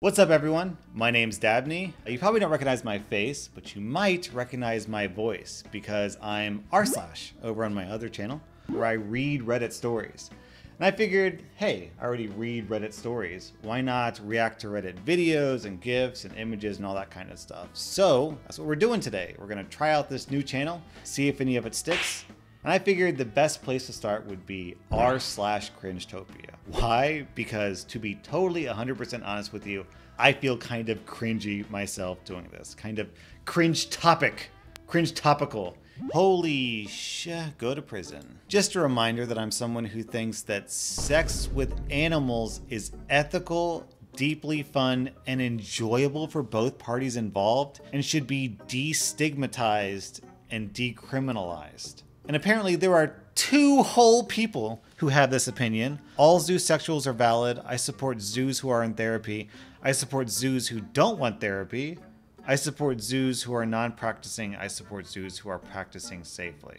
What's up, everyone? My name's Dabney. Uh, you probably don't recognize my face, but you might recognize my voice because I'm r slash over on my other channel where I read Reddit stories. And I figured, hey, I already read Reddit stories. Why not react to Reddit videos and GIFs and images and all that kind of stuff? So that's what we're doing today. We're gonna try out this new channel, see if any of it sticks, and I figured the best place to start would be r slash cringetopia. Why? Because to be totally 100% honest with you, I feel kind of cringy myself doing this. Kind of cringe topic, cringe topical. Holy shit, go to prison. Just a reminder that I'm someone who thinks that sex with animals is ethical, deeply fun, and enjoyable for both parties involved and should be destigmatized and decriminalized. And apparently, there are two whole people who have this opinion. All zoosexuals are valid. I support zoos who are in therapy. I support zoos who don't want therapy. I support zoos who are non practicing. I support zoos who are practicing safely.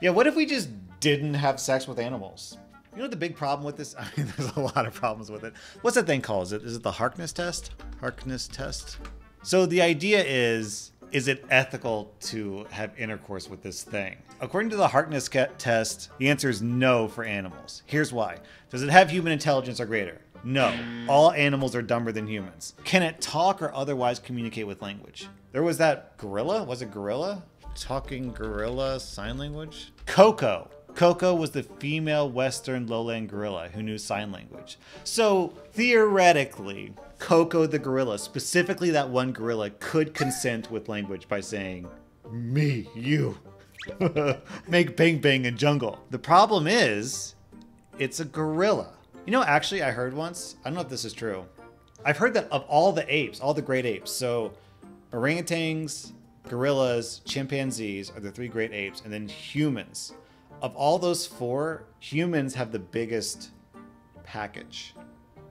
Yeah, what if we just didn't have sex with animals? You know the big problem with this? I mean, there's a lot of problems with it. What's that thing called? Is it, is it the Harkness test? Harkness test? So the idea is is it ethical to have intercourse with this thing? According to the Harkness test, the answer is no for animals. Here's why. Does it have human intelligence or greater? No. All animals are dumber than humans. Can it talk or otherwise communicate with language? There was that gorilla. Was it gorilla? Talking gorilla sign language? Koko. Koko was the female Western lowland gorilla who knew sign language. So theoretically, Koko the gorilla, specifically that one gorilla, could consent with language by saying, Me, you. Make bang bang in jungle. The problem is, it's a gorilla. You know, actually, I heard once, I don't know if this is true. I've heard that of all the apes, all the great apes, so orangutans, gorillas, chimpanzees are the three great apes, and then humans. Of all those four, humans have the biggest package.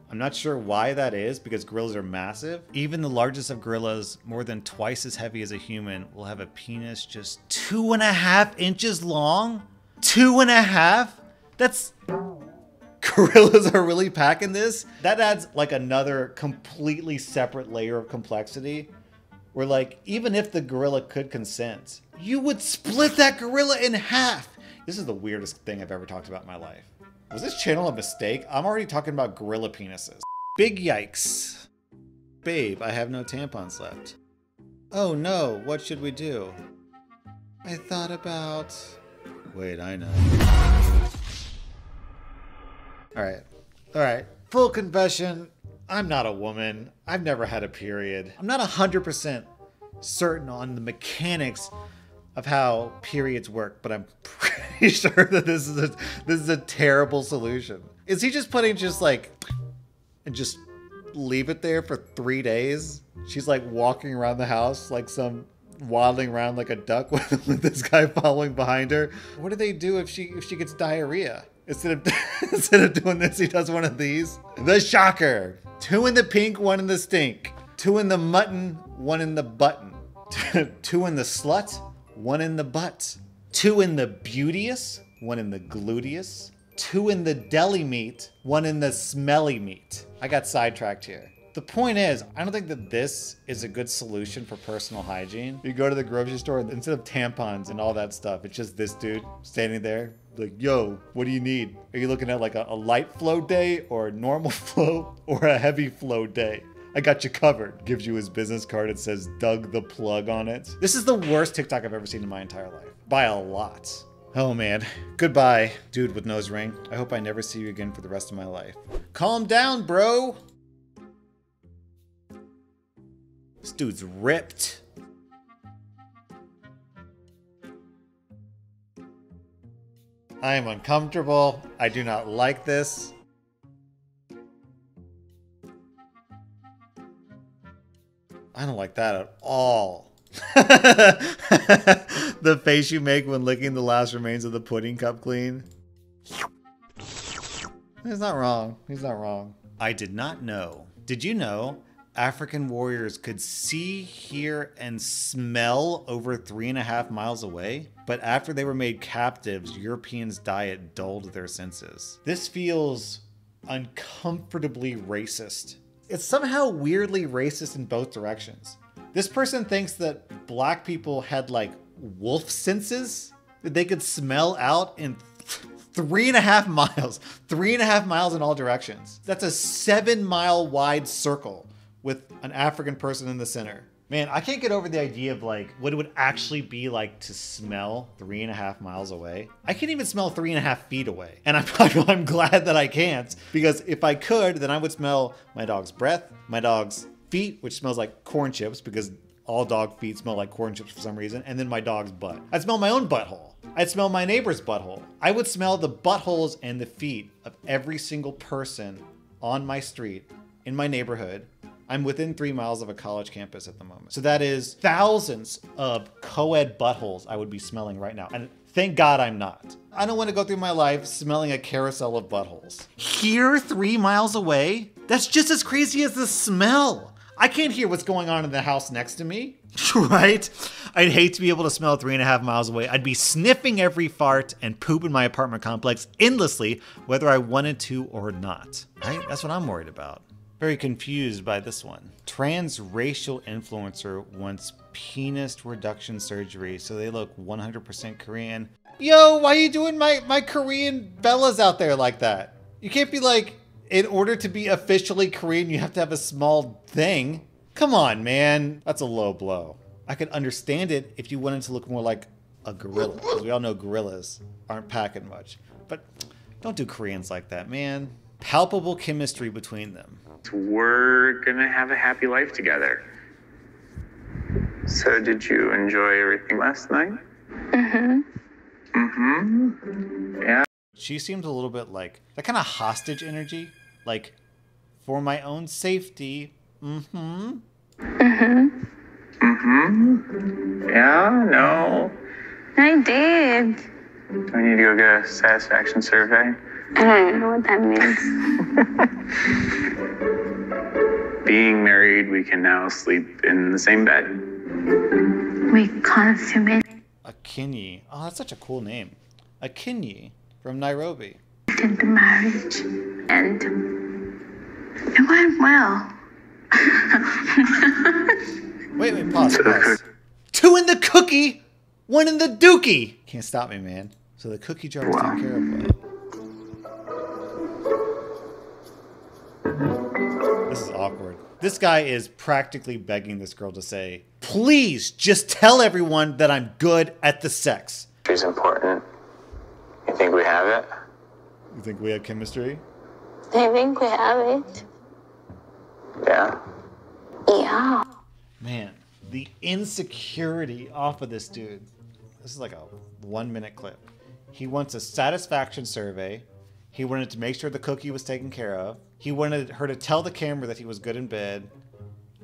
I'm not sure why that is because gorillas are massive. Even the largest of gorillas, more than twice as heavy as a human, will have a penis just two and a half inches long. Two and a half? That's. Gorillas are really packing this? That adds like another completely separate layer of complexity. Where, like, even if the gorilla could consent, you would split that gorilla in half. This is the weirdest thing I've ever talked about in my life. Was this channel a mistake? I'm already talking about gorilla penises. Big yikes. Babe, I have no tampons left. Oh no, what should we do? I thought about... Wait, I know. Alright. Alright. Full confession. I'm not a woman. I've never had a period. I'm not 100% certain on the mechanics of how periods work, but I'm pretty sure that this is a this is a terrible solution. Is he just putting just like and just leave it there for three days? She's like walking around the house like some waddling around like a duck with, with this guy following behind her. What do they do if she if she gets diarrhea? Instead of instead of doing this, he does one of these. The shocker. Two in the pink, one in the stink. Two in the mutton, one in the button. Two in the slut, one in the butt, two in the beauteous, one in the gluteus, two in the deli meat, one in the smelly meat. I got sidetracked here. The point is, I don't think that this is a good solution for personal hygiene. You go to the grocery store, instead of tampons and all that stuff, it's just this dude standing there, like, yo, what do you need? Are you looking at like a, a light flow day or a normal flow or a heavy flow day? I got you covered. Gives you his business card. It says Doug the Plug on it. This is the worst TikTok I've ever seen in my entire life. By a lot. Oh man. Goodbye, dude with nose ring. I hope I never see you again for the rest of my life. Calm down, bro. This dude's ripped. I am uncomfortable. I do not like this. I don't like that at all. the face you make when licking the last remains of the pudding cup clean. He's not wrong. He's not wrong. I did not know. Did you know African warriors could see, hear, and smell over three and a half miles away? But after they were made captives, Europeans' diet dulled their senses. This feels uncomfortably racist it's somehow weirdly racist in both directions. This person thinks that black people had like wolf senses that they could smell out in th- three and a half miles, three and a half miles in all directions. That's a seven mile wide circle with an African person in the center. Man, I can't get over the idea of like what it would actually be like to smell three and a half miles away. I can't even smell three and a half feet away. And I'm, I'm glad that I can't because if I could, then I would smell my dog's breath, my dog's feet, which smells like corn chips because all dog feet smell like corn chips for some reason, and then my dog's butt. I'd smell my own butthole. I'd smell my neighbor's butthole. I would smell the buttholes and the feet of every single person on my street, in my neighborhood, I'm within three miles of a college campus at the moment. So that is thousands of co ed buttholes I would be smelling right now. And thank God I'm not. I don't want to go through my life smelling a carousel of buttholes. Here, three miles away, that's just as crazy as the smell. I can't hear what's going on in the house next to me, right? I'd hate to be able to smell three and a half miles away. I'd be sniffing every fart and poop in my apartment complex endlessly, whether I wanted to or not. Right? That's what I'm worried about. Very confused by this one. Transracial influencer wants penis reduction surgery so they look 100% Korean. Yo, why are you doing my, my Korean Bellas out there like that? You can't be like, in order to be officially Korean, you have to have a small thing. Come on, man. That's a low blow. I could understand it if you wanted to look more like a gorilla, because we all know gorillas aren't packing much. But don't do Koreans like that, man. Palpable chemistry between them we're gonna have a happy life together. So, did you enjoy everything last night? Mm hmm. Mm hmm. Yeah. She seems a little bit like that kind of hostage energy. Like, for my own safety. Mm hmm. Mm hmm. Mm hmm. Yeah, no. I did. Do I need to go get a satisfaction survey? I don't even know what that means. Being married, we can now sleep in the same bed. We consummate. Akinyi. Oh, that's such a cool name. Akinyi from Nairobi. The marriage, and it went well. wait, wait, pause, pause. Two in the cookie, one in the dookie. Can't stop me, man. So the cookie jar was taken care of. Awkward. This guy is practically begging this girl to say, please just tell everyone that I'm good at the sex. She's important. You think we have it? You think we have chemistry? I think we have it. Yeah. Yeah. Man, the insecurity off of this dude. This is like a one minute clip. He wants a satisfaction survey. He wanted to make sure the cookie was taken care of. He wanted her to tell the camera that he was good in bed,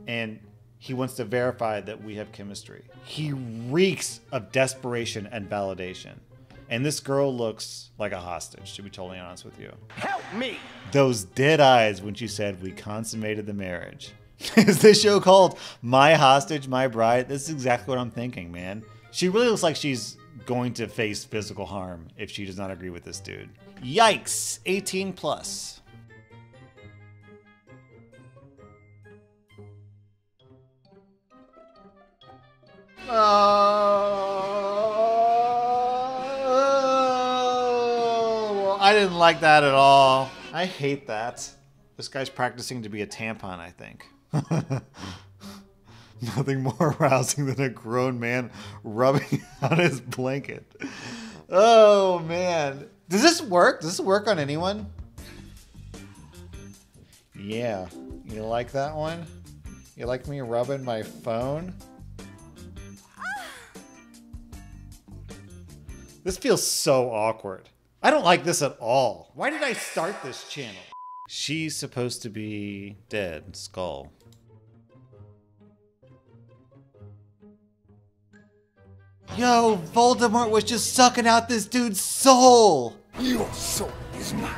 and he wants to verify that we have chemistry. He reeks of desperation and validation. And this girl looks like a hostage, to be totally honest with you. Help me! Those dead eyes when she said we consummated the marriage. is this show called My Hostage, My Bride? This is exactly what I'm thinking, man. She really looks like she's going to face physical harm if she does not agree with this dude. Yikes, 18 plus. Oh, I didn't like that at all. I hate that. This guy's practicing to be a tampon, I think. Nothing more arousing than a grown man rubbing on his blanket. Oh, man. Does this work? Does this work on anyone? Yeah. You like that one? You like me rubbing my phone? This feels so awkward. I don't like this at all. Why did I start this channel? She's supposed to be dead, skull. Yo, Voldemort was just sucking out this dude's soul! Your soul is mine.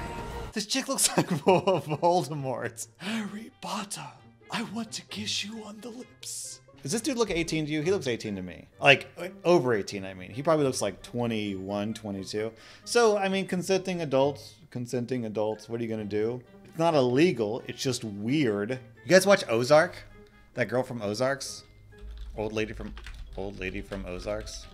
This chick looks like Voldemort. Harry Potter, I want to kiss you on the lips. Does this dude look 18 to you? He looks 18 to me. Like, over 18, I mean. He probably looks like 21, 22. So, I mean, consenting adults, consenting adults, what are you going to do? It's not illegal. It's just weird. You guys watch Ozark? That girl from Ozarks? Old lady from old lady from Ozarks?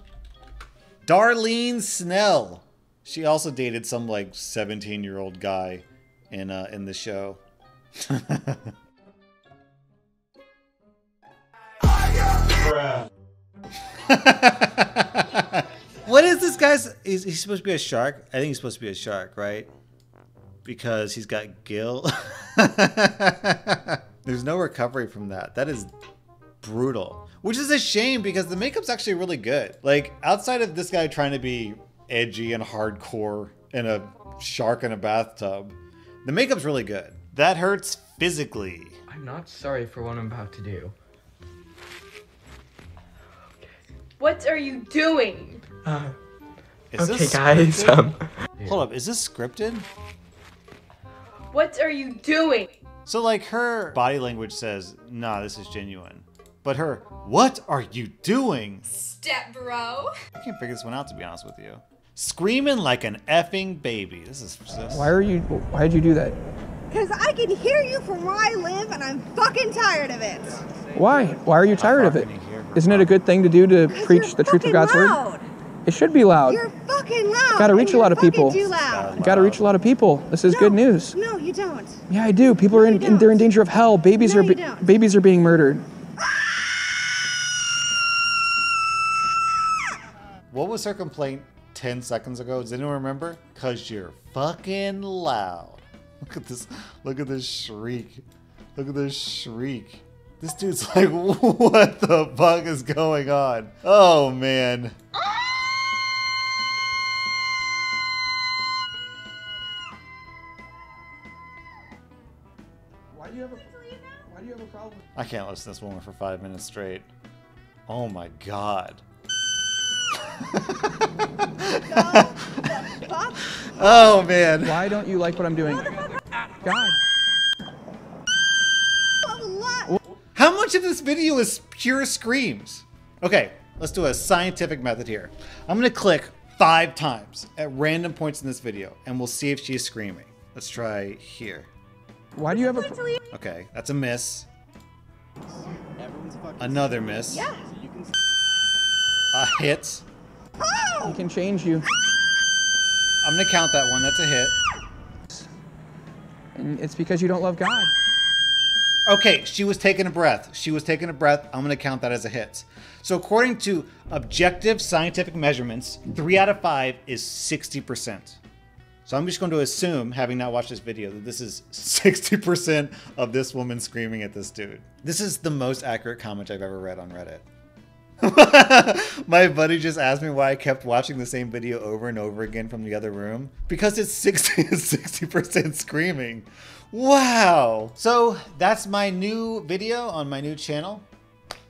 Darlene Snell. She also dated some like 17 year old guy in uh, in the show. what is this guy's? He's, he's supposed to be a shark. I think he's supposed to be a shark, right? Because he's got gill. There's no recovery from that. That is brutal. Which is a shame because the makeup's actually really good. Like, outside of this guy trying to be edgy and hardcore in a shark in a bathtub, the makeup's really good. That hurts physically. I'm not sorry for what I'm about to do. What are you doing? Uh, Is okay, this guys. Um, Hold up, is this scripted? What are you doing? So, like, her body language says, nah, this is genuine. But her, what are you doing? Step bro. I can't figure this one out, to be honest with you. Screaming like an effing baby. This is. This, Why are you? Why did you do that? Because I can hear you from where I live and I'm fucking tired of it. Why? Why are you tired of far it? Can you hear her? Isn't it a good thing to do to preach the truth of fucking God's word? It should be loud. You're fucking loud. Gotta reach a lot of people. Too loud. Gotta reach a lot of people. This is good news. No, you don't. Yeah, I do. People are in, in, they're in danger of hell. Babies No, are be, babies are being murdered. What was her complaint 10 seconds ago? Does anyone remember? Because you're fucking loud. Look at this. Look at this shriek. Look at this shriek. This dude's like, what the fuck is going on? Oh, man. Why do you have a Why do you have a problem? I can't listen to this woman for five minutes straight. Oh my god. Oh man. Why don't you like what I'm doing? God. How much of this video is pure screams? Okay, let's do a scientific method here. I'm gonna click five times at random points in this video and we'll see if she's screaming. Let's try here. Why do you have a? Okay, that's a miss. Another miss. Yeah. A hit. Oh! He can change you, I'm gonna count that one. That's a hit. and it's because you don't love God. Okay, she was taking a breath. She was taking a breath. I'm going to count that as a hit. So, according to objective scientific measurements, three out of five is 60%. So, I'm just going to assume, having not watched this video, that this is 60% of this woman screaming at this dude. This is the most accurate comment I've ever read on Reddit. My buddy just asked me why I kept watching the same video over and over again from the other room. Because it's 60 60% screaming. Wow. So that's my new video on my new channel.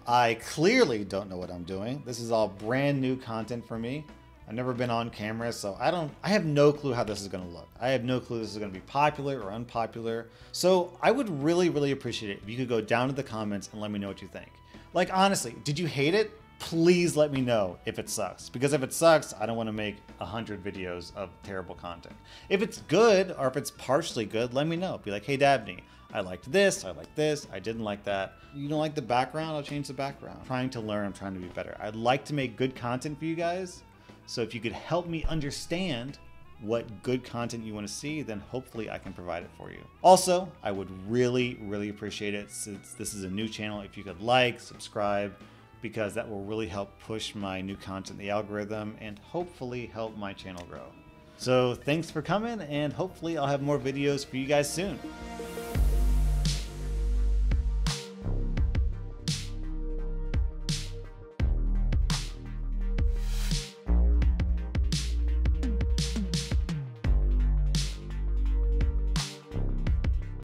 I clearly don't know what I'm doing. This is all brand new content for me. I've never been on camera, so I don't I have no clue how this is going to look. I have no clue this is going to be popular or unpopular. So, I would really really appreciate it if you could go down to the comments and let me know what you think. Like honestly, did you hate it? Please let me know if it sucks. Because if it sucks, I don't want to make a hundred videos of terrible content. If it's good or if it's partially good, let me know. Be like, hey Dabney, I liked this, I liked this, I didn't like that. You don't like the background, I'll change the background. I'm trying to learn, I'm trying to be better. I'd like to make good content for you guys. So if you could help me understand what good content you want to see, then hopefully I can provide it for you. Also, I would really, really appreciate it since this is a new channel if you could like, subscribe, because that will really help push my new content the algorithm and hopefully help my channel grow. So thanks for coming and hopefully I'll have more videos for you guys soon.